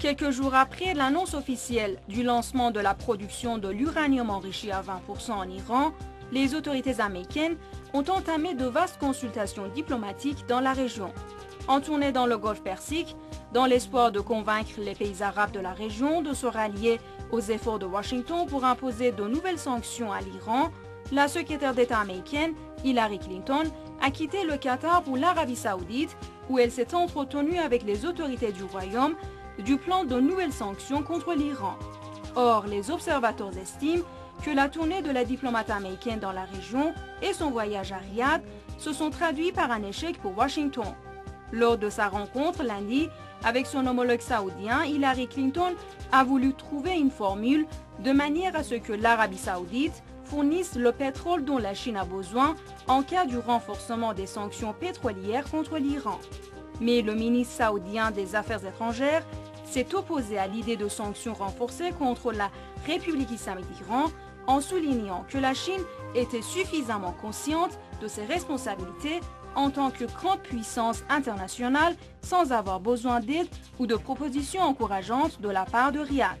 Quelques jours après l'annonce officielle du lancement de la production de l'uranium enrichi à 20% en Iran, les autorités américaines ont entamé de vastes consultations diplomatiques dans la région. En tournée dans le Golfe Persique, dans l'espoir de convaincre les pays arabes de la région de se rallier aux efforts de Washington pour imposer de nouvelles sanctions à l'Iran, la secrétaire d'État américaine Hillary Clinton a quitté le Qatar pour l'Arabie saoudite où elle s'est entretenue avec les autorités du royaume du plan de nouvelles sanctions contre l'Iran. Or, les observateurs estiment que la tournée de la diplomate américaine dans la région et son voyage à Riyad se sont traduits par un échec pour Washington. Lors de sa rencontre lundi avec son homologue saoudien, Hillary Clinton a voulu trouver une formule de manière à ce que l'Arabie saoudite fournisse le pétrole dont la Chine a besoin en cas du renforcement des sanctions pétrolières contre l'Iran. Mais le ministre saoudien des Affaires étrangères s'est opposé à l'idée de sanctions renforcées contre la République islamique d'Iran en soulignant que la Chine était suffisamment consciente de ses responsabilités en tant que grande puissance internationale sans avoir besoin d'aide ou de propositions encourageantes de la part de Riyad.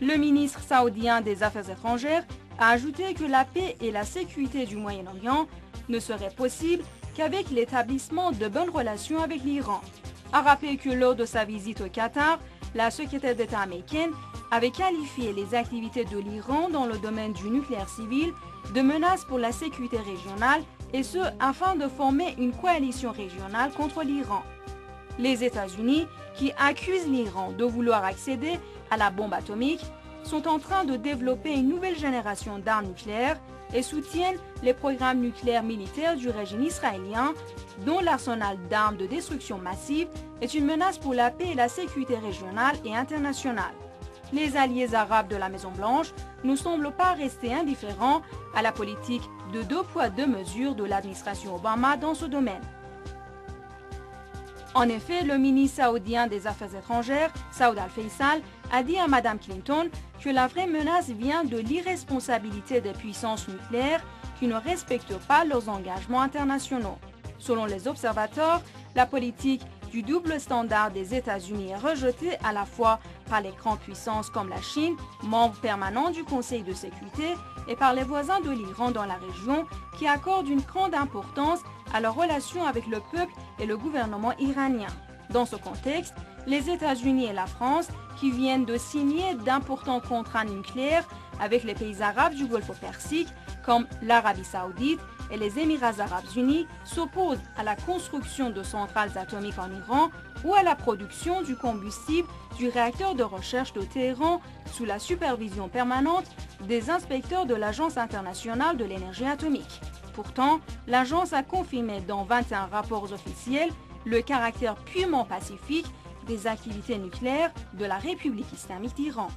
Le ministre saoudien des Affaires étrangères a ajouté que la paix et la sécurité du Moyen-Orient ne seraient possibles qu'avec l'établissement de bonnes relations avec l'Iran a rappelé que lors de sa visite au Qatar, la secrétaire d'État américaine avait qualifié les activités de l'Iran dans le domaine du nucléaire civil de menaces pour la sécurité régionale et ce afin de former une coalition régionale contre l'Iran. Les États-Unis, qui accusent l'Iran de vouloir accéder à la bombe atomique, sont en train de développer une nouvelle génération d'armes nucléaires et soutiennent les programmes nucléaires militaires du régime israélien, dont l'arsenal d'armes de destruction massive est une menace pour la paix et la sécurité régionale et internationale. Les alliés arabes de la Maison-Blanche ne semblent pas rester indifférents à la politique de deux poids deux mesures de l'administration Obama dans ce domaine. En effet, le ministre saoudien des Affaires étrangères, Saoud al-Faisal, a dit à Mme Clinton que la vraie menace vient de l'irresponsabilité des puissances nucléaires qui ne respectent pas leurs engagements internationaux. Selon les observateurs, la politique du double standard des États-Unis est rejetée à la fois par les grandes puissances comme la Chine, membre permanent du Conseil de sécurité, et par les voisins de l'Iran dans la région qui accordent une grande importance à leurs relations avec le peuple et le gouvernement iranien. Dans ce contexte, les États-Unis et la France, qui viennent de signer d'importants contrats nucléaires avec les pays arabes du Golfe Persique, comme l'Arabie saoudite et les Émirats arabes unis, s'opposent à la construction de centrales atomiques en Iran ou à la production du combustible du réacteur de recherche de Téhéran sous la supervision permanente des inspecteurs de l'Agence internationale de l'énergie atomique. Pourtant, l'agence a confirmé dans 21 rapports officiels le caractère purement pacifique des activités nucléaires de la République islamique d'Iran.